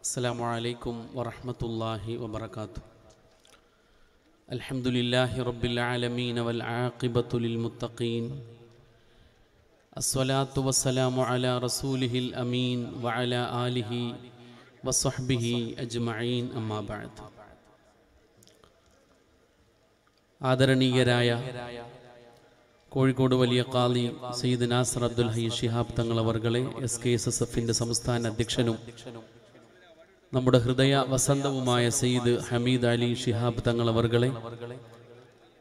السلام عليكم ورحمة الله وبركاته الحمد لله رب العالمين والعاقبة للمتقين الصلاة والسلام على رسوله الأمين وعلى آله وصحبه أجمعين أما بعد ആദരണീയരായ കോഴിക്കോട് വലിയ കാളി Sayyid Nasar Abdul Hai Shihab Thangal അവർകളെ S K S S എഫിന്റെ സംസ്ഥാന അധ്യക്ഷനും നമ്മുടെ ഹൃദയ വസന്തവുമായ സയ്യിദ് ഹമീദ് അലി ഷിഹാബ് തങ്ങൾ അവർകളെ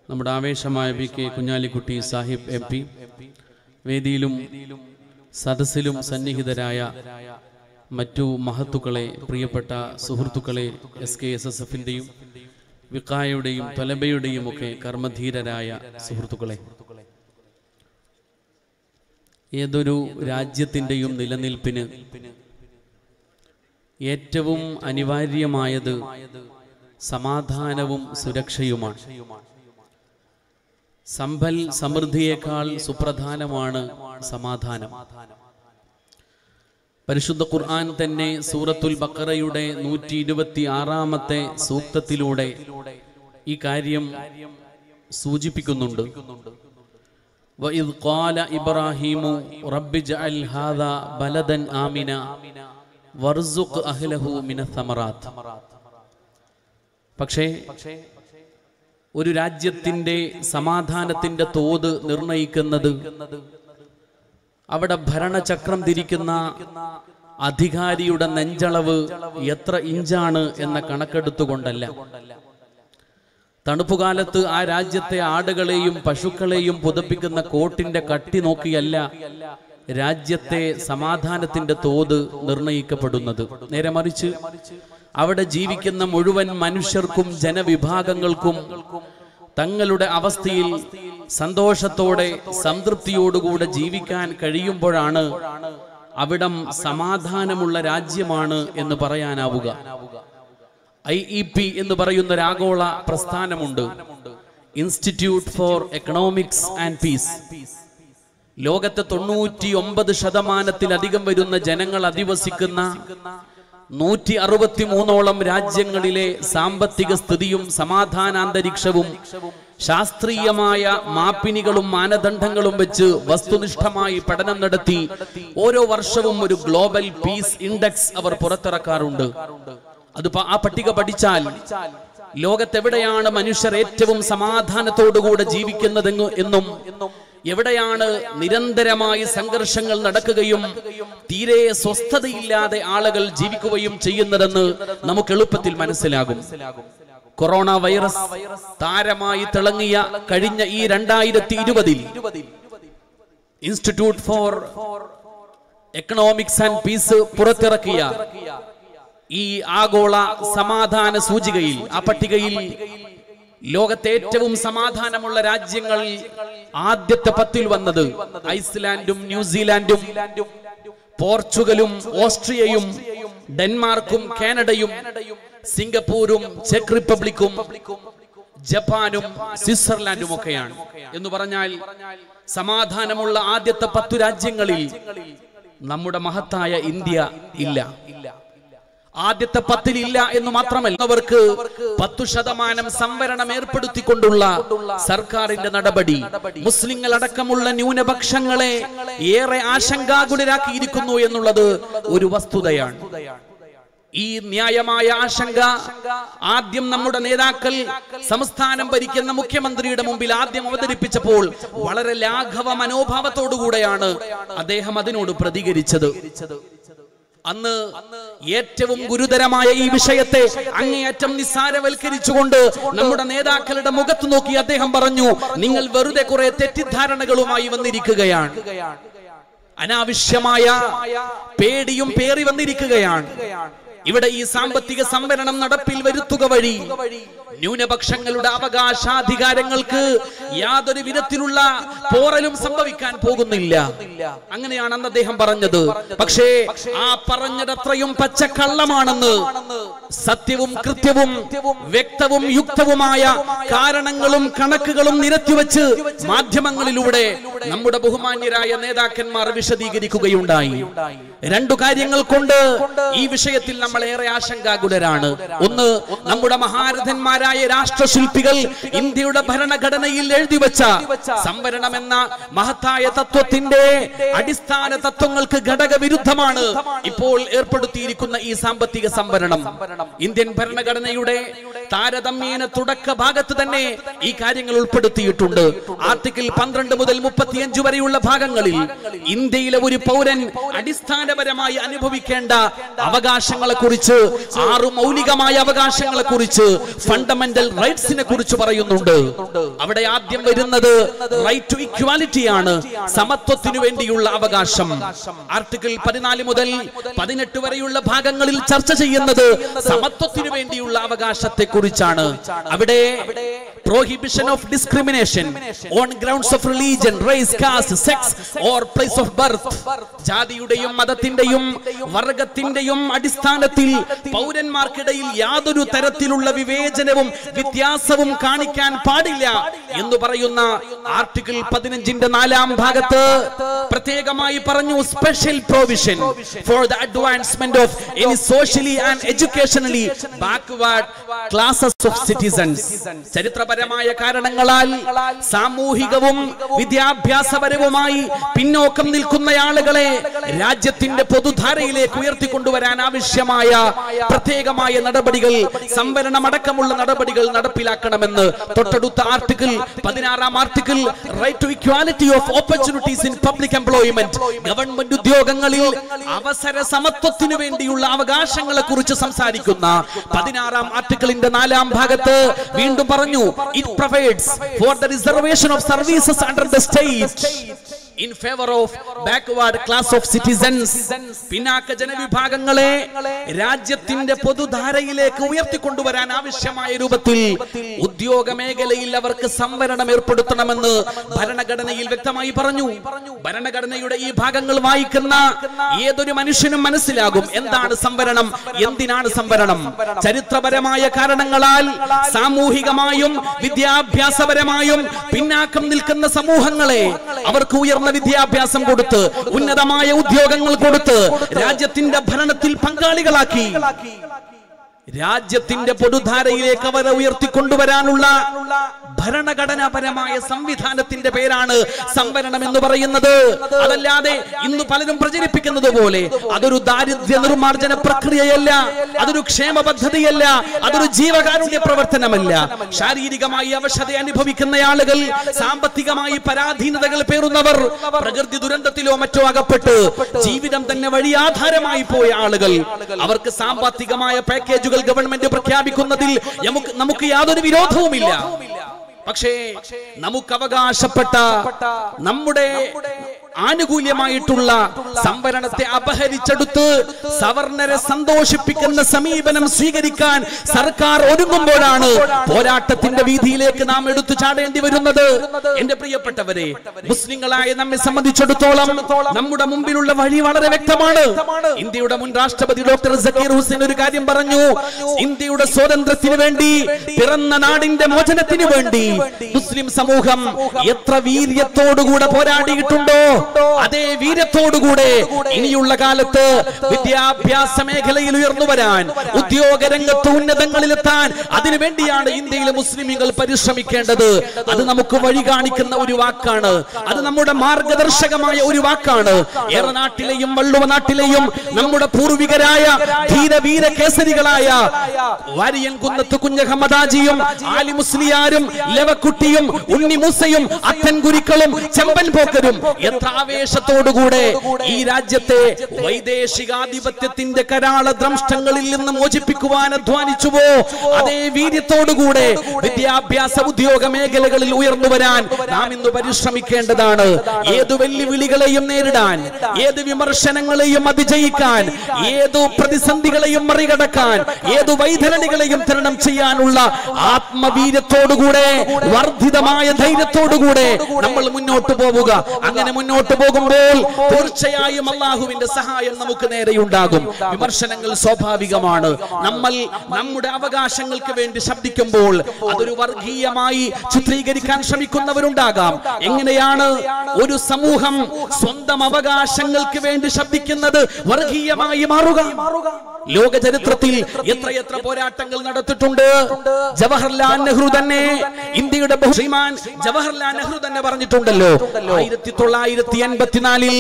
നമ്മുടെ ആവേശമായ P K Kunhalikutty Sahib M P വേദിയിലും സദസ്സിലും സന്നിഹിതരായ മറ്റു മഹത്തുക്കളെ പ്രിയപ്പെട്ട സുഹൃത്തുക്കളെ എസ് കെ എസ് എസ് എഫിന്റെയും വിക്കായുടെയും തൊലബയുടെയും ഒക്കെ കർമ്മധീരരായ സുഹൃത്തുക്കളെ. ഏതൊരു രാജ്യത്തിന്റെയും നിലനിൽപ്പിന് ഏറ്റവും അനിവാര്യമായത് സമാധാനവും സുരക്ഷയുമാണ്. സമ്പൽ സമൃദ്ധിയേക്കാൾ സുപ്രധാനമാണ് സമാധാനം. പരിശുദ്ധ ഖുർആൻ തന്നെ സൂറത്തുൽ ബക്കറയുടെ നൂറ്റി ഇരുപത്തി ആറാമത്തെ സൂക്തത്തിലൂടെ ഈ കാര്യം സൂചിപ്പിക്കുന്നുണ്ട്. ഇബ്രാഹിമു റബ്ബിജ് അൽ ഹാദ ബലദൻ ആമിന അഹ്ലഹു മിന പക്ഷേ ഒരു രാജ്യത്തിന്റെ സമാധാനത്തിന്റെ തോത് നിർണയിക്കുന്നത് അവിടെ ഭരണചക്രം തിരിക്കുന്ന അധികാരിയുടെ നെഞ്ചളവ് എത്ര ഇഞ്ചാണ് എന്ന കണക്കെടുത്തുകൊണ്ടല്ല. തണുപ്പുകാലത്ത് ആ രാജ്യത്തെ ആടുകളെയും പശുക്കളെയും പുതപ്പിക്കുന്ന കോട്ടിന്റെ കട്ടി നോക്കിയല്ല രാജ്യത്തെ സമാധാനത്തിന്റെ തോത് നിർണയിക്കപ്പെടുന്നത്. നേരെ മറിച്ച് അവിടെ ജീവിക്കുന്ന മുഴുവൻ മനുഷ്യർക്കും ജനവിഭാഗങ്ങൾക്കും തങ്ങളുടെ അവസ്ഥയിൽ സന്തോഷത്തോടെ സംതൃപ്തിയോടുകൂടെ ജീവിക്കാൻ കഴിയുമ്പോഴാണ് അവിടം സമാധാനമുള്ള രാജ്യമാണ് എന്ന് പറയാനാവുക. ഐ ഇ പി എന്ന് പറയുന്ന ഒരു ആഗോള പ്രസ്ഥാനമുണ്ട്. Institute for economics and peace. ലോകത്തെ തൊണ്ണൂറ്റി ഒമ്പത് ശതമാനത്തിലധികം വരുന്ന ജനങ്ങൾ അധിവസിക്കുന്ന നൂറ്റി അറുപത്തി മൂന്നോളം രാജ്യങ്ങളിലെ സാമ്പത്തിക സ്ഥിതിയും സമാധാനാന്തരീക്ഷവും ശാസ്ത്രീയമായ മാപ്പിനികളും മാനദണ്ഡങ്ങളും വെച്ച് വസ്തുനിഷ്ഠമായി പഠനം നടത്തി ഓരോ വർഷവും ഒരു ഗ്ലോബൽ പീസ് ഇൻഡെക്സ് അവർ പുറത്തിറക്കാറുണ്ട്. അത് ആ പട്ടിക പഠിച്ചാൽ ലോകത്തെവിടെയാണ് മനുഷ്യർ ഏറ്റവും സമാധാനത്തോടുകൂടെ ജീവിക്കുന്നതെന്ന് എന്നും എവിടെയാണ് നിരന്തരമായി സംഘർഷങ്ങൾ നടക്കുകയും തീരെ സ്വസ്ഥതയില്ലാതെ ആളുകൾ ജീവിക്കുകയും ചെയ്യുന്നതെന്ന് നമുക്ക് എളുപ്പത്തിൽ മനസ്സിലാകും. കൊറോണ വൈറസ് താരമായി തിളങ്ങിയ കഴിഞ്ഞ ഈ രണ്ടായിരത്തി ഇരുപതിൽ institute for economics and peace പുറത്തിറക്കിയ ഈ ആഗോള സമാധാന സൂചികയിൽ ആ പട്ടികയിൽ ലോകത്തെ ഏറ്റവും സമാധാനമുള്ള രാജ്യങ്ങൾ ആദ്യത്തെ പത്തിൽ വന്നത് ഐസ്ലാൻഡും ന്യൂസിലാൻഡും പോർച്ചുഗലും ഓസ്ട്രിയയും ഡെൻമാർക്കും കാനഡയും സിംഗപ്പൂരും ചെക്ക് റിപ്പബ്ലിക്കും ജപ്പാനും സ്വിറ്റ്സർലാൻഡും ഒക്കെയാണ്. എന്ന് പറഞ്ഞാൽ സമാധാനമുള്ള ആദ്യത്തെ പത്തു രാജ്യങ്ങളിൽ നമ്മുടെ മഹത്തായ ഇന്ത്യ ഇല്ല. ആദ്യത്തെ പത്തിലില്ല എന്ന് മാത്രമല്ല അവർക്ക് പത്തു ശതമാനം സംവരണം ഏർപ്പെടുത്തിക്കൊണ്ടുള്ള സർക്കാരിന്റെ നടപടി. മുസ്ലിങ്ങൾ അടക്കമുള്ള ന്യൂനപക്ഷങ്ങളെ ഏറെ ആശങ്കാകുലരാക്കിയിരിക്കുന്നു എന്നുള്ളത് ഒരു വസ്തുതയാണ്. ഈ ന്യായമായ ആശങ്ക ആദ്യം നമ്മുടെ നേതാക്കൾ സംസ്ഥാനം ഭരിക്കുന്ന മുഖ്യമന്ത്രിയുടെ മുമ്പിൽ ആദ്യം അവതരിപ്പിച്ചപ്പോൾ വളരെ ലാഘവ മനോഭാവത്തോടുകൂടെയാണ് അദ്ദേഹം അതിനോട് പ്രതികരിച്ചത്. അന്ന് ഏറ്റവും ഗുരുതരമായ ഈ വിഷയത്തെ അങ്ങേയറ്റം നിസ്സാരവൽക്കരിച്ചുകൊണ്ട് നമ്മുടെ നേതാക്കളുടെ മുഖത്ത് നോക്കി അദ്ദേഹം പറഞ്ഞു നിങ്ങൾ വെറുതെ കുറെ തെറ്റിദ്ധാരണകളുമായി വന്നിരിക്കുകയാണ്. അനാവശ്യമായ പേടിയും പേറി വന്നിരിക്കുകയാണ്. ഇവിടെ ഈ സാമ്പത്തിക സംവരണം നടപ്പിൽ വരുത്തുക വഴി ന്യൂനപക്ഷങ്ങളുടെ അവകാശാധികാരങ്ങൾക്ക് യാതൊരു വിധത്തിലുള്ള പോറലും സംഭവിക്കാൻ പോകുന്നില്ല. അങ്ങനെയാണ് അന്ന് അദ്ദേഹം പറഞ്ഞത്. പക്ഷേ ആ പറഞ്ഞതത്രയും പച്ചക്കള്ളമാണെന്ന് സത്യവും കൃത്യവും വ്യക്തവും യുക്തവുമായ കാരണങ്ങളും കണക്കുകളും നിരത്തിവെച്ച് മാധ്യമങ്ങളിലൂടെ നമ്മുടെ ബഹുമാന്യരായ നേതാക്കന്മാർ വിശദീകരിക്കുകയുണ്ടായി. രണ്ടു കാര്യങ്ങൾ കൊണ്ട് ഈ വിഷയത്തിൽ നമ്മൾ ഏറെ ആശങ്കാകുലരാണ്. ഒന്ന് നമ്മുടെ മഹാരഥന്മാരായ രാഷ്ട്രശില്പികൾ ഇന്ത്യയുടെ ഭരണഘടനയിൽ എഴുതി വെച്ച സംവരണം എന്ന മഹത്തായ തത്വത്തിന്റെ അടിസ്ഥാന തത്വങ്ങൾക്ക് ഘടകവിരുദ്ധമാണ് ഇപ്പോൾ ഏർപ്പെടുത്തിയിരിക്കുന്ന ഈ സാമ്പത്തിക സംവരണം. ഇന്ത്യൻ ഭരണഘടനയുടെ താരതമ്യേന തുടക്ക ഭാഗത്ത് തന്നെ ഈ കാര്യങ്ങൾ ഉൾപ്പെടുത്തിയിട്ടുണ്ട്. ആർട്ടിക്കിൾ പന്ത്രണ്ട് മുതൽ മുപ്പത്തിയഞ്ച് വരെയുള്ള ഭാഗങ്ങളിൽ ഇന്ത്യയിലെ ഒരു പൗരൻ അടിസ്ഥാനപരമായി അനുഭവിക്കേണ്ട അവകാശങ്ങളെ കുറിച്ച് ആറ് മൗലികമായ അവകാശങ്ങളെ കുറിച്ച് ഫണ്ടമെന്റൽ റൈറ്റ്സിനെ കുറിച്ച് പറയുന്നുണ്ട്. അവിടെ ആദ്യം വരുന്നത് റൈറ്റ് ടു ഇക്വാലിറ്റി ആണ് സമത്വത്തിനു വേണ്ടിയുള്ള അവകാശം. ആർട്ടിക്കിൾ പതിനാല് മുതൽ പതിനെട്ട് വരെയുള്ള ഭാഗങ്ങളിൽ ചർച്ച ചെയ്യുന്നത് സമത്വത്തിനു വേണ്ടിയുള്ള അവകാശത്തെ കുറിച്ചാണ് അവിടെ prohibition of discrimination on grounds of religion, race, caste, sex or place of birth. ജാതിയുടെയും മതത്തിന്റെയും വർഗത്തിന്റെയും അടിസ്ഥാനത്തിൽ പൗരന്മാർക്കിടയിൽ യാതൊരു തരത്തിലുള്ള വിവേചനവും വ്യത്യാസവും കാണിക്കാൻ പാടില്ല എന്ന് പറയുന്ന ആർട്ടിക്കിൾ പതിനഞ്ചിന്റെ നാലാം ഭാഗത്ത് പ്രത്യേകമായി പറഞ്ഞു special provision for the advancement of any socially and educationally backward classes of citizens ചരിത്രപരമായ കാരണങ്ങളാൽ സാമൂഹികവും വിദ്യാഭ്യാസപരവുമായി പിന്നോക്കം നിൽക്കുന്ന ആളുകളെ രാജ്യത്തിന്റെ പൊതുധാരയിലേക്ക് ഉയർത്തിക്കൊണ്ടുവരാൻ ആവശ്യമായ പ്രത്യേകമായ നടപടികൾ സംവരണമടക്കമുള്ള നടപടികൾ നടപ്പിലാക്കണമെന്ന് തൊട്ടടുത്ത ആർട്ടിക്കിൾ പതിനാറാം article right to equality of opportunities in public employment government ഉദ്യോഗങ്ങളിൽ അവസര സമത്വത്തിനു വേണ്ടിയുള്ള അവകാശങ്ങളെ കുറിച്ച് സംസാരിക്കുന്ന പതിനാറാം ആർട്ടിക്കിളിന്റെ നാലാം ഭാഗത്ത് വീണ്ടും പറഞ്ഞു it provides for the reservation of services under the state in favour of backward class of citizens പിന്നാക്ക ജനവിഭാഗങ്ങളെ രാജ്യത്തിന്റെ പൊതുധാരയിലേക്ക് ഉയർത്തിക്കൊണ്ടുവരാൻ ആവശ്യമായ രൂപത്തിൽ ഉദ്യോഗ മേഖലയിൽ അവർക്ക് സംവരണം ഏർപ്പെടുത്തണമെന്ന് ഭരണഘടനയിൽ വ്യക്തമായി പറഞ്ഞു. ഭരണഘടനയുടെ ഈ ഭാഗങ്ങൾ വായിക്കുന്ന ഏതൊരു മനുഷ്യനും മനസ്സിലാകും എന്താണ് സംവരണം എന്തിനാണ് സംവരണം. ചരിത്രപരമായ കാരണങ്ങളാൽ സാമൂഹികമായും വിദ്യാഭ്യാസപരമായും പിന്നാക്കം നിൽക്കുന്ന സമൂഹങ്ങളെ അവർക്ക് ഉയർന്ന വിദ്യാഭ്യാസം കൊടുത്ത് ഉന്നതമായ ഉദ്യോഗങ്ങൾ കൊടുത്ത് രാജ്യത്തിന്റെ ഭരണത്തിൽ പങ്കാളികളാക്കി. രാജ്യത്തിന്റെ പൊതുധാരയിലേക്ക് അവരെ ഉയർത്തിക്കൊണ്ടുവരാനുള്ള ഭരണഘടനാപരമായ സംവിധാനത്തിന്റെ പേരാണ് സംവരണം എന്ന് പറയുന്നത്. അതല്ലാതെ ഇന്ന് പലരും പ്രചരിപ്പിക്കുന്നത് പോലെ അതൊരു ദാരിദ്ര്യ നിർമാർജന പ്രക്രിയയല്ല അതൊരു ക്ഷേമ പദ്ധതിയല്ല അതൊരു ജീവകാരുണ്യ പ്രവർത്തനമല്ല. ശാരീരികമായി അവശത അനുഭവിക്കുന്ന ആളുകൾ സാമ്പത്തികമായി പരാധീനതകൾ പേറുന്നവർ പ്രകൃതി ദുരന്തത്തിലോ മറ്റോ അകപ്പെട്ട് ജീവിതം തന്നെ വഴിയാധാരമായി പോയ ആളുകൾ അവർക്ക് സാമ്പത്തികമായ പാക്കേജുകൾ ഗവൺമെന്റ് പ്രഖ്യാപിക്കുന്നതിൽ നമുക്ക് യാതൊരു വിരോധവുമില്ല. പക്ഷേ നമുക്ക് അവകാശപ്പെട്ട നമ്മുടെ ആനുകൂല്യമായിട്ടുള്ള സംവരണത്തെ അപഹരിച്ചെടുത്ത് സവർണരെ സന്തോഷിപ്പിക്കുന്ന സമീപനം സ്വീകരിക്കാൻ സർക്കാർ ഒരുങ്ങുമ്പോഴാണ് പോരാട്ടത്തിന്റെ വീതിയിലേക്ക് നാം എടുത്തു ചാടേണ്ടി വരുന്നത്. എന്റെ പ്രിയപ്പെട്ടവരെ മുസ്ലിങ്ങളായ നമ്മെ സംബന്ധിച്ചിടത്തോളം നമ്മുടെ മുമ്പിലുള്ള വഴി വളരെ വ്യക്തമാണ്. ഇന്ത്യയുടെ മുൻ രാഷ്ട്രപതി ഡോക്ടർ സക്കീർ ഹുസൈൻ ഒരു കാര്യം പറഞ്ഞു. ഇന്ത്യയുടെ സ്വാതന്ത്ര്യത്തിന് വേണ്ടി പിറന്ന നാടിന്റെ മോചനത്തിന് വേണ്ടി മുസ്ലിം സമൂഹം എത്ര വീര്യത്തോടുകൂടെ പോരാടിയിട്ടുണ്ടോ? അതേ വീര്യത്തോടുകൂടെ ഇനിയുള്ള കാലത്ത് വിദ്യാഭ്യാസ മേഖലയിൽ ഉയർന്നു വരാൻ ഉദ്യോഗ രംഗത്ത് ഉന്നതങ്ങളിലെത്താൻ അതിനുവേണ്ടിയാണ് ഇന്ത്യയിലെ മുസ്ലിമുകൾ പരിശ്രമിക്കേണ്ടത്. അത് നമുക്ക് വഴി കാണിക്കുന്ന ഒരു വാക്കാണ്. അത് നമ്മുടെ മാർഗദർശകമായ ഒരു വാക്കാണ്. ഏറനാട്ടിലെയും വള്ളുവ നാട്ടിലെയും നമ്മുടെ പൂർവികരായ ധീരവീര കേസരികളായ വാരിയൻ കുന്നത്ത് കുഞ്ഞഹമ്മദാജിയും ആലി മുസ്ലിയാരും ലവക്കുട്ടിയും ഉണ്ണിമൂസയും അത്തൻ കുരിക്കളും ചെമ്പൻ പോക്കരും എത്ര ആവേശത്തോടുകൂടെ ഈ രാജ്യത്തെ വൈദേശികാധിപത്യത്തിന്റെ കരാള ദ്രംഷ്ടങ്ങളിൽ നിന്ന് മോചിപ്പിക്കുവാൻ അധ്വാനിച്ചുവോ? അതേ വീര്യത്തോടുകൂടെ വിദ്യാഭ്യാസ ഉദ്യോഗ മേഖലകളിൽ ഉയർന്നു വരാൻ നാം ഇന്ന് പരിശ്രമിക്കേണ്ടതാണ്. ഏതു വെല്ലുവിളികളെയും നേരിടാൻ ഏത് വിമർശനങ്ങളെയും അതിജയിക്കാൻ ഏതു പ്രതിസന്ധികളെയും മറികടക്കാൻ ഏതു വൈധരണികളെയും തരണം ചെയ്യാനുള്ള ആത്മവീര്യത്തോടുകൂടെ വർദ്ധിതമായ ധൈര്യത്തോടുകൂടെ നമ്മൾ മുന്നോട്ട് പോവുക. അങ്ങനെ മുന്നോട്ട് മുന്നോട്ട് പോകുമ്പോൾ തീർച്ചയായും അള്ളാഹുവിന്റെ സഹായം നമുക്ക് നേരെയുണ്ടാകും വിമർശനങ്ങൾ സ്വാഭാവികമാണ്. നമ്മൾ നമ്മുടെ അവകാശങ്ങൾക്ക് വേണ്ടി ശബ്ദിക്കുമ്പോൾ അതൊരു വർഗീയമായി ചിത്രീകരിക്കാൻ ശ്രമിക്കുന്നവരുണ്ടാകാം. എങ്ങനെയാണ് ഒരു സമൂഹം സ്വന്തം അവകാശങ്ങൾക്ക് വേണ്ടി ശബ്ദിക്കുന്നത്? വർഗീയമായി മാറുക. ലോക ചരിത്രത്തിൽ എത്രയെത്ര പോരാട്ടങ്ങൾ നടത്തിട്ടുണ്ട് ജവഹർലാൽ നെഹ്റു തന്നെ ഇന്ത്യയുടെ ബഹുമാൻ ജവഹർലാൽ നെഹ്റു തന്നെ പറഞ്ഞിട്ടുണ്ടല്ലോ. ആയിരത്തി തൊള്ളായിരത്തി എൺപത്തിനാലിൽ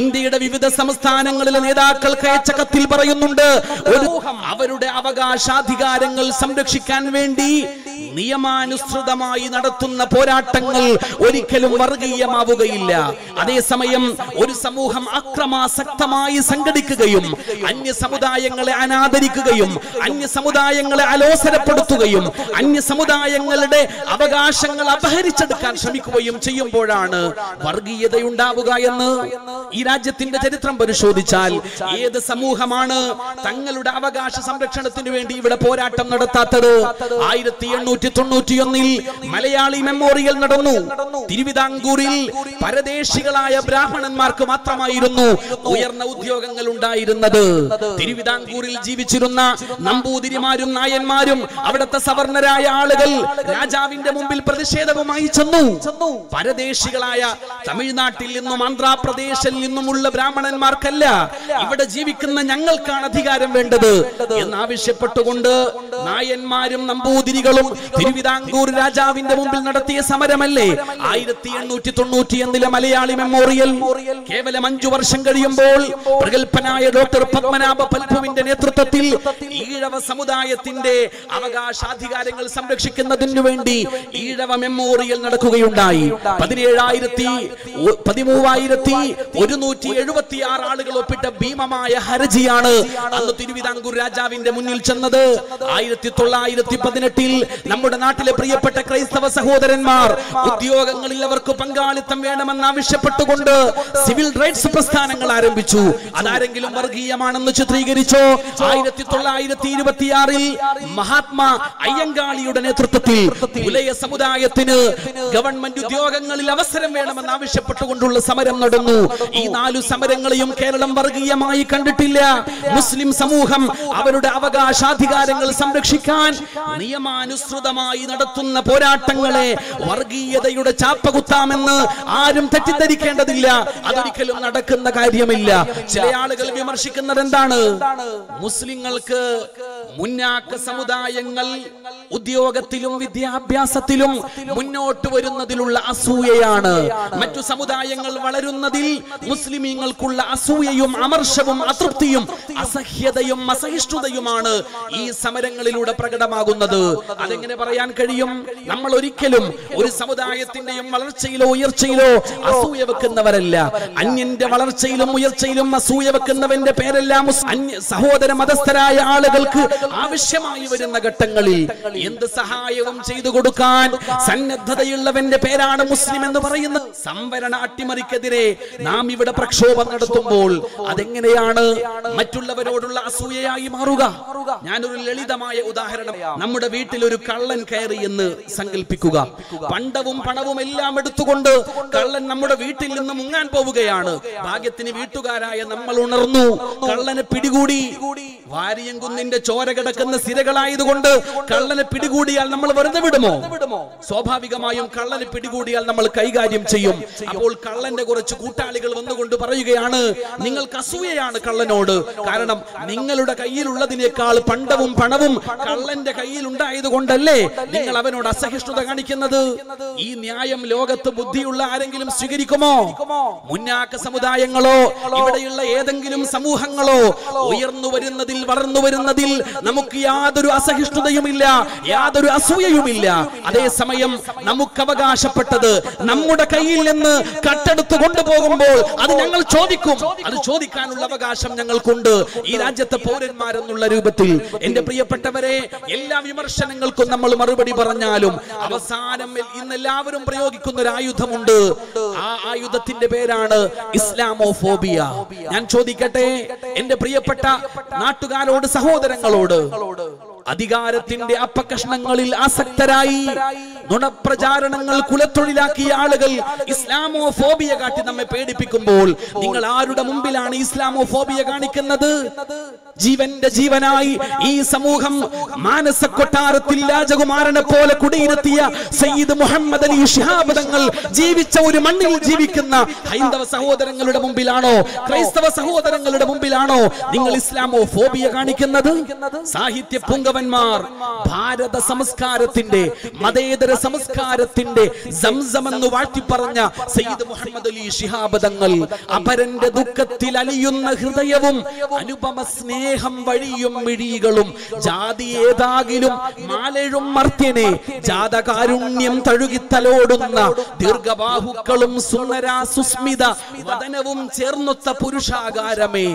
ഇന്ത്യയുടെ വിവിധ സംസ്ഥാനങ്ങളിലെ നേതാക്കൾക്ക് അയച്ച കത്തിൽ പറയുന്നുണ്ട്. അവരുടെ അവകാശാധികാരങ്ങൾ സംരക്ഷിക്കാൻ വേണ്ടി നിയമാനുസൃതമായി നടത്തുന്ന പോരാട്ടങ്ങൾ ഒരിക്കലും വർഗീയമാവുകയില്ല. അതേസമയം ഒരു സമൂഹം അക്രമാസക്തമായി സംഘടിക്കുകയും അന്യ സമുദായങ്ങളെ അനാദരിക്കുകയും അന്യ സമുദായങ്ങളെ അലോസരപ്പെടുത്തുകയും അന്യ സമുദായങ്ങളുടെ അവകാശങ്ങൾ അപഹരിച്ചെടുക്കാൻ ശ്രമിക്കുകയും ചെയ്യുമ്പോഴാണ് വർഗീയതയുണ്ടാവുക എന്ന് ഈ രാജ്യത്തിന്റെ ചരിത്രം പരിശോധിച്ചാൽ ഏത് സമൂഹമാണ് തങ്ങളുടെ അവകാശ സംരക്ഷണത്തിന് വേണ്ടി ഇവിടെ പോരാട്ടം നടത്താത്തത്? ആയിരത്തി എണ്ണൂറ്റി തൊണ്ണൂറ്റിയൊന്നിൽ മലയാളി മെമ്മോറിയൽ നടന്നു. തിരുവിതാംകൂറിൽ പരദേശികളായ ബ്രാഹ്മണന്മാർക്ക് മാത്രമായിരുന്നു ഉയർന്ന ഉദ്യോഗങ്ങൾ ഉണ്ടായിരുന്നത്. തിരുവിതാംകൂറിൽ ജീവിച്ചിരുന്ന നമ്പൂതിരിമാരും നായന്മാരും അവിടുത്തെ സവർണരായ ആളുകൾ രാജാവിന്റെ മുമ്പിൽ പ്രതിഷേധവുമായി ചെന്നു. പരദേശികളായ തമിഴ്നാട്ടിൽ നിന്നും ആന്ധ്രാപ്രദേശിൽ നിന്നുമുള്ള ബ്രാഹ്മണന്മാർക്കല്ല ഇവിടെ ജീവിക്കുന്ന ഞങ്ങൾക്കാണ് അധികാരം വേണ്ടത്. എന്നാവശ്യപ്പെട്ടുകൊണ്ട് നായന്മാരും നമ്പൂതിരികളും തിരുവിതാംകൂർ രാജാവിന്റെ മുമ്പിൽ നടത്തിയ സമരമല്ലേ? ആയിരത്തി എണ്ണൂറ്റി തൊണ്ണൂറ്റി എന്നിലെ മലയാളി മെമ്മോറിയൽ. കേവലം അഞ്ചു വർഷം കഴിയുമ്പോൾ പ്രഗത്ഭനായ ഡോക്ടർ പത്മനാഭ പൽഭുവിന്റെ നേതൃത്വത്തിൽ ഈഴവ സമുദായത്തിന്റെ അവകാശാധികാരങ്ങൾ സംരക്ഷിക്കുന്നതിനു വേണ്ടി ഈഴവ മെമ്മോറിയൽ നടക്കുകയുണ്ടായി. പതിനേഴായിരത്തി പതിമൂവായിരത്തി ഒരുന്നൂറ്റി എഴുപത്തി ആറ് ആളുകൾ ഒപ്പിട്ട ഭീമമായ ഹർജിയാണ് അന്ന് തിരുവിതാംകൂർ രാജാവിന്റെ മുന്നിൽ ചെന്നത്. ആയിരത്തി തൊള്ളായിരത്തി പതിനെട്ടിൽ നമ്മുടെ നാട്ടിലെ പ്രിയപ്പെട്ട ക്രൈസ്തവ സഹോദരന്മാർ ഉദ്യോഗങ്ങളിൽ അവർക്ക് പങ്കാളിത്തം വേണമെന്ന് ആവശ്യപ്പെട്ടുകൊണ്ട് സിവിൽ റൈറ്റ്സ് പ്രസ്ഥാനങ്ങൾ ആരംഭിച്ചു. അതാരെങ്കിലും വർഗീയമാണെന്ന് ചിത്രീകരിച്ചോ? ആയിരത്തി തൊള്ളായിരത്തി ഇരുപത്തിയാറിൽ മഹാത്മാ അയ്യങ്കാളിയുടെ നേതൃത്വത്തിൽ പുലയ സമുദായത്തിന് ഗവൺമെന്റ് ഉദ്യോഗങ്ങളിൽ അവസരം വേണമെന്ന് ആവശ്യപ്പെട്ടുകൊണ്ടുള്ള സമരം നടന്നു. ഈ നാലു സമരങ്ങളെയും കേരളം വർഗീയമായി കണ്ടിട്ടില്ല. മുസ്ലിം സമൂഹം അവരുടെ അവകാശാധികാരങ്ങൾ സംരക്ഷിക്കാൻ നിയമാനുസൃതമായി നടത്തുന്ന പോരാട്ടങ്ങളെ വർഗീയതയുടെ ചാപ്പകുത്താമെന്ന് ആരും തെറ്റിദ്ധരിക്കേണ്ടതില്ല. അതൊരിക്കലും നടക്കുന്ന കാര്യമില്ല. ചില ആളുകൾ വിമർശിക്കുന്നത് എന്താണ്? മുസ്ലിങ്ങൾക്ക് മുന്നാക്ക സമുദായങ്ങൾ ഉദ്യോഗത്തിലും വിദ്യാഭ്യാസത്തിലും മുന്നോട്ട് വരുന്നതിലുള്ള അസൂയയാണ്. മറ്റു സമുദായങ്ങൾ വളരുന്നതിൽ മുസ്ലിമീങ്ങൾക്കുള്ള അസൂയയും അമർഷവും അതൃപ്തിയും അസഹ്യതയും അസഹിഷ്ണുതയുമാണ് ഈ സമരങ്ങളിലൂടെ പ്രകടമാകുന്നത്. അതെങ്ങനെ പറയാൻ കഴിയും. നമ്മൾ ഒരിക്കലും ഒരു സമുദായത്തിന്റെയും വളർച്ചയിലോ ഉയർച്ചയിലോ അസൂയ വെക്കുന്നവരല്ല. അന്യന്റെ വളർച്ചയിലും ഉയർച്ചയിലും അസൂയ വെക്കുന്നവന്റെ പേരെല്ലാം സഹോദര മതസ്ഥരായ ആളുകൾക്ക് ആവശ്യമായി വരുന്ന ഘട്ടങ്ങളിൽ എന്ത് സഹായവും ചെയ്തു കൊടുക്കാൻ സന്നദ്ധതയുള്ളവന്റെ പേരാണ് മുസ്ലിം എന്ന് പറയുന്ന സംവരണ അട്ടിമറിക്കെതിരെ നാം ഇവിടെ പ്രക്ഷോഭം നടത്തുമ്പോൾ അതെങ്ങനെയാണ്? മറ്റുള്ളവരോടുള്ള അസൂയയായി മാറുക. ഞാനൊരു ലളിതമായ ഉദാഹരണം. നമ്മുടെ വീട്ടിൽ ഒരു കള്ളൻ കയറി എന്ന് സങ്കല്പിക്കുക പണ്ടവും പണവും എല്ലാം എടുത്തുകൊണ്ട് കള്ളൻ നമ്മുടെ വീട്ടിൽ നിന്ന് മുങ്ങാൻ പോവുകയാണ്. ഭാഗ്യത്തിന് വീട്ടുകാരായ നമ്മൾ ഉണർന്നു. കള്ളനെ പിടികൂടി. വാരിയങ്കുന്നിന്റെ ചോര കിടക്കുന്ന സിരകളായതുകൊണ്ട് കള്ളനെ പിടികൂടിയാൽ നമ്മൾ വെറുതെ വിടുമോ? സ്വാഭാവികമായും കള്ളനെ പിടികൂടിയാൽ നമ്മൾ കൈകാര്യം ചെയ്യും. അപ്പോൾ കള്ളന്റെ കുറച്ച് കൂട്ടാളികൾ വന്നുകൊണ്ട് പറയുകയാണ് നിങ്ങൾക്ക് അസൂയയാണ് കള്ളനോട്. കാരണം നിങ്ങളുടെ കയ്യിലുള്ളതിനേക്കാൾ പണ്ടവും പണവും കള്ളന്റെ കയ്യിൽ ഉണ്ടായത് കൊണ്ടല്ലേ നിങ്ങൾ അവനോട് അസഹിഷ്ണുത കാണിക്കുന്നത്? ഈ ന്യായം ലോകത്ത് ബുദ്ധിയുള്ള ആരെങ്കിലും സ്വീകരിക്കുമോ? മുന്നാക്ക സമുദായങ്ങളോ ഇവിടെയുള്ള ഏതെങ്കിലും സമൂഹങ്ങളോ ഉയർന്നു വരുന്നതിൽ വളർന്നു വരുന്നതിൽ നമുക്ക് യാതൊരു അസഹിഷ്ണുതയുമില്ല യാതൊരു അസൂയയുമില്ല. അതേസമയം നമുക്ക് അവകാശപ്പെട്ടത് നമ്മുടെ കയ്യിൽ നിന്ന് കട്ടെടുത്ത് കൊണ്ടുപോകുമ്പോൾ അത് ഞങ്ങൾ ചോദിക്കും. അത് ചോദിക്കാനുള്ള അവകാശം ഞങ്ങൾക്കുണ്ട്. ഈ രാജ്യത്തെ പൗരന്മാരെന്നുള്ള രൂപത്തിൽ എന്റെ പ്രിയപ്പെട്ടവരെ എല്ലാ വിമർശനങ്ങൾക്കും നമ്മൾ മറുപടി പറഞ്ഞാലും അവസാനം ഇന്ന് എല്ലാവരും പ്രയോഗിക്കുന്ന ഒരു ആയുധമുണ്ട് ആ ആയുധത്തിന്റെ പേരാണ് ഇസ്ലാമോഫോബിയ. ഞാൻ ചോദിക്കട്ടെ എന്റെ പ്രിയപ്പെട്ട നാട്ടുകാരോട് സഹോദരങ്ങളോട് അധികാരത്തിന്റെ അപ്പകഷ്ണങ്ങളിൽ ആസക്തരായി നുണപ്രചാരണങ്ങൾ കുലത്തൊഴിലാക്കിയ ആളുകൾ ഇസ്ലാമോ ഫോബിയ കാട്ടി നമ്മെ പേടിപ്പിക്കുമ്പോൾ നിങ്ങൾ ആരുടെ മുമ്പിലാണ് ഇസ്ലാമോ ഫോബിയ കാണിക്കുന്നത്? ജീവന്റെ ജീവനായി ഈ സമൂഹം മാനസ കൊട്ടാരത്തിൽ രാജകുമാരനെ പോലെ കുടിയിരുത്തിയ സയ്യിദ് മുഹമ്മദ് അലി ശിഹാബ് തങ്ങൾ ജീവിച്ച ഒരു മണ്ണിൽ ജീവിക്കുന്ന ഹൈന്ദവ സഹോദരങ്ങളുടെ മുമ്പിലാണോ? ക്രൈസ്തവ സഹോദരങ്ങളുടെ മുമ്പിലാണോ നിങ്ങൾ ഇസ്ലാമോ ഫോബിയ കാണിക്കുന്നത്? സാഹിത്യ പൂങ്കവന്മാർ ഭാരത സംസ്കാരത്തിന്റെ മതേതര സംസ്കാരത്തിന്റെ സംസം എന്ന് വാഴ്ത്തി പറഞ്ഞ സയ്യിദ് മുഹമ്മദ് അലി ശിഹാബ് തങ്ങൾ അപരന്റെ ദുഃഖത്തിൽ അലിയുന്ന ഹൃദയവും അനുപമ സ്നേഹം വഴിയും മിഴികളും ജാതി ഏതാകിലും മാലഴും മർത്യനെ ജാതകാരുണ്യം തഴുകിത്തലോടുന്ന ദീർഘബാഹുക്കളും സുന്ദരാ സുസ്മിത വദനവും ചേർന്നൊത്ത പുരുഷാകാരമേ.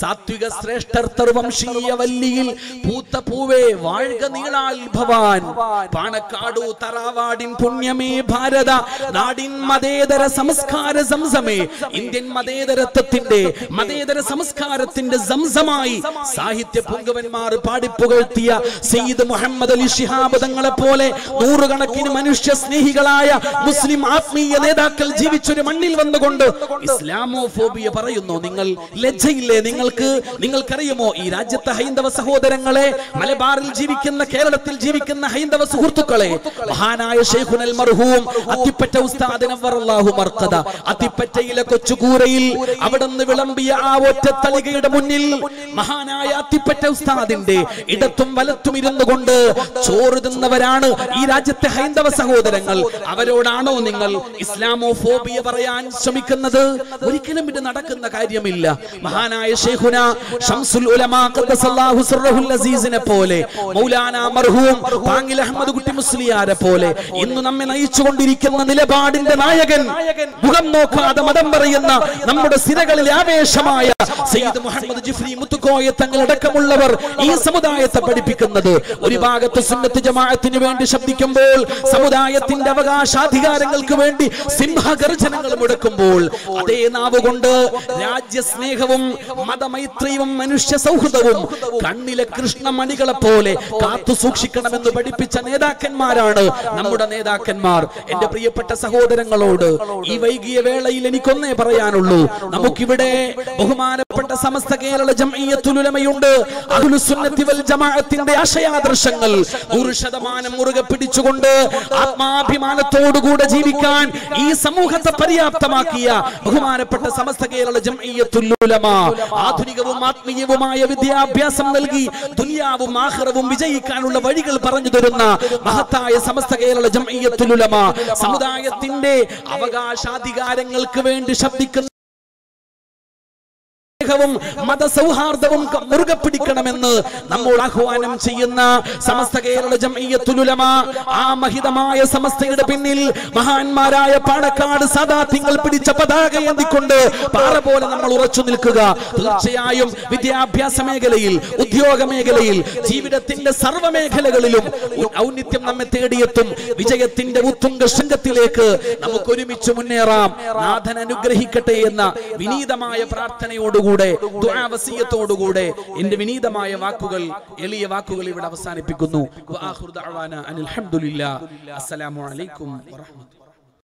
സാത്വിക ശ്രേഷ്ഠർ തർവംശീയ വല്ലിയിൽ പൂത്ത പൂവേ വാഴ്ക നീളാൽ ഭവാൻ. പാണക്കാടു തറാവാടിൻ പുണ്യമേ ഭാരത നാടിൻ മതേതര സംസ്കാര സംസമേ. ഇന്ത്യൻ മതേതരത്വത്തിന്റെ മതേതര സംസ്കാരത്തിന്റെ സംസമായി സാഹിത്യ പുങ്കവന്മാർ പാടിപ്പുകഴ്ത്തിയ സയ്യിദ് മുഹമ്മദ് അലി ശിഹാബ് തങ്ങളെ പോലെ നൂറുകണക്കിന് മനുഷ്യ സ്നേഹികളായ മുസ്ലിം ആത്മീയ നേതാക്കൾ ജീവിച്ചൊരു മണ്ണിൽ വന്നുകൊണ്ട് ഇസ്ലാമോഫോബിയ പറയുന്നു നിങ്ങൾ ലജ്ജയില്ലേ? നിങ്ങൾക്ക് നിങ്ങൾക്കറിയുമോ? ഈ രാജ്യത്തെ ഹൈന്ദവ സഹോദരങ്ങളെ മലബാറിൽ ജീവിക്കുന്ന കേരളത്തിൽ ജീവിക്കുന്ന ഹൈന്ദവ സുഹൃത്തുക്കളെ മഹാനായ ഷെയ്ഖുനൽ മർഹൂം അത്തിപ്പറ്റ ഉസ്താദിനെ വറല്ലാഹു മർക്കദ. അത്തിപ്പറ്റയിലെ കൊച്ചുകൂരയിൽ അവിടന്ന് വിളമ്പിയ ആ ഒറ്റ തളികയുടെ മുന്നിൽ മഹാനായ അത്തിപ്പറ്റ ഉസ്താദിന്റെ ഇടത്തും വലത്തും ഇരുന്നു കൊണ്ട് ചോറ് തിന്നവരാണ് ഈ രാജ്യത്തെ ഹൈന്ദവ സഹോദരങ്ങൾ. അവരോടാണോ നിങ്ങൾ ഇസ്ലാമോ ഫോബിയ പറയാൻ ശ്രമിക്കുന്നത്? ഒരിക്കലും ഇത് നടക്കുന്ന കാര്യമില്ല. മഹാനായ ഷെയ്ഖുന ഷംസുൽ ഉലമാ ഖദ്ദസല്ലാഹു സിർറഹുൽ അസീസിനെ പോലെ മൗലാന മർഹൂം പാങ്ങിൽ അഹമ്മദ് കുട്ടി മുസ്ലിയാരെ പോലെ ഇന്ന് നമ്മെ നയിച്ചുകൊണ്ടിരിക്കുന്ന നിലപാടിന്റെ നായകൻ മുഖം നോക്കാതെ മതം പറയുന്ന നമ്മുടെ സിരകളിലെ ആവേശമായ സയ്യിദ് മുഹമ്മദ് ജിഫ്രി മുത്തുക്കോയ തങ്ങളടക്കമുള്ളവർ ഈ സമുദായത്തെ പഠിപ്പിക്കുന്നത്. ഒരു ഭാഗത്ത് സുന്നത്ത് ജമാഅത്തിന് വേണ്ടി ശബ്ദിക്കുമ്പോൾ സമുദായത്തിന്റെ അവകാശാധികാരങ്ങൾക്ക് വേണ്ടി സിംഹഗർജനങ്ങൾ മുടക്കുമ്പോൾ അതേ നാവ് കൊണ്ട് രാജ്യസ്നേഹവും മതമൈത്രിയും മനുഷ്യ സൗഹൃദവും കണ്ണിലെ കൃഷ്ണമണികളെ പോലെ കാത്തു സൂക്ഷിക്കണമെന്ന് പഠിപ്പിച്ച നേതാക്കന്മാരാണ് നമ്മുടെ നേതാക്കന്മാർ. എന്റെ പ്രിയപ്പെട്ട സഹോദരങ്ങളോട് ഈ വൈകിയ വേളയിൽ എനിക്കൊന്നേ പറയാനുള്ളൂ. നമുക്കിവിടെ ബഹുമാനപ്പെട്ട സമസ്ത കേരള വൽ ജമാഅത്തിന്റെ ആശയാദർശങ്ങൾ നൂറ് ശതമാനം മുറുകെ പിടിച്ചുകൊണ്ട് ആത്മാഭിമാനത്തോടുകൂടെ ജീവിക്കാൻ ഈ സമൂഹത്തെ പര്യാപ്തമാക്കിയ ബഹുമാനപ്പെട്ട സമസ്ത കേരള ജമയത്തുലുലമ ആധുനികവും ആത്മീയവുമായ വിദ്യാഭ്യാസം നൽകി ദുനിയാവും ആഹ്റവും വിജയിക്കാനുള്ള വഴികൾ പറഞ്ഞു തരുന്ന മഹത്തായ സമസ്ത കേരള ജമയത്തുലുലമ. സമുദായത്തിന്റെ അവകാശാധികാരങ്ങൾക്ക് വേണ്ടി ശബ്ദിക്കുന്ന സ്നേഹവും മത സൗഹാർദ്ദവും മുറുകെ പിടിക്കണമെന്ന് നമ്മോട് ആഹ്വാനം ചെയ്യുന്ന സമസ്ത കേരള ജമയ്യത്തുലുലമ ആ മഹിതമായ സമസ്തയുടെ പിന്നിൽ മഹാന്മാരായ പാണക്കാട് സദാ തിങ്കൾ പിടിച്ച പതാക ഏന്തിക്കൊണ്ട് പാറ പോലെ നമ്മൾ ഉറച്ചു നിൽക്കുക. തീർച്ചയായും വിദ്യാഭ്യാസ മേഖലയിൽ ഉദ്യോഗ മേഖലയിൽ ജീവിതത്തിന്റെ സർവ മേഖലകളിലും ഔന്നിത്യം നമ്മെ തേടിയെത്തും. വിജയത്തിന്റെ ഉത്തുംഗ ശൃംഗത്തിലേക്ക് നമുക്ക് ഒരുമിച്ച് മുന്നേറാം. നാഥൻ അനുഗ്രഹിക്കട്ടെ എന്ന വിനീതമായ പ്രാർത്ഥനയോടുകൂടെ ദുആവസിയത്തോടുകൂടെ എന്റെ വിനീതമായ വാക്കുകൾ എളിയ വാക്കുകൾ ഇവിടെ അവസാനിപ്പിക്കുന്നു. അസ്സലാമു അലൈക്കും വറഹ്മത്തുള്ളാഹി